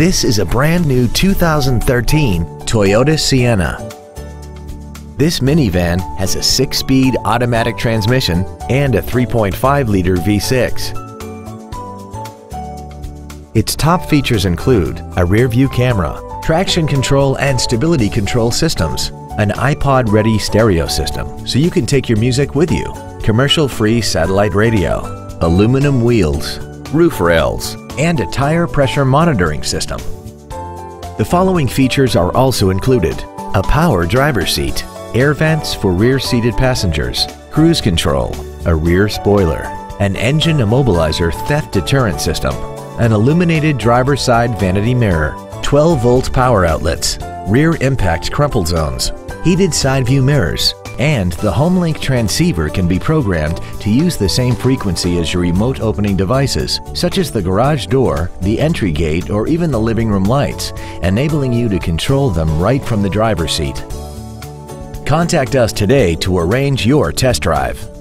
This is a brand new 2013 Toyota Sienna. This minivan has a six-speed automatic transmission and a 3.5-liter V6. Its top features include a rear-view camera, traction control and stability control systems, an iPod-ready stereo system so you can take your music with you, commercial-free satellite radio, aluminum wheels, roof rails, and a tire pressure monitoring system. The following features are also included. A power driver seat, air vents for rear-seated passengers, cruise control, a rear spoiler, an engine immobilizer theft deterrent system, an illuminated driver's side vanity mirror, 12-volt power outlets, rear impact crumple zones, heated side view mirrors, and the HomeLink transceiver can be programmed to use the same frequency as your remote opening devices, such as the garage door, the entry gate, or even the living room lights, enabling you to control them right from the driver's seat. Contact us today to arrange your test drive.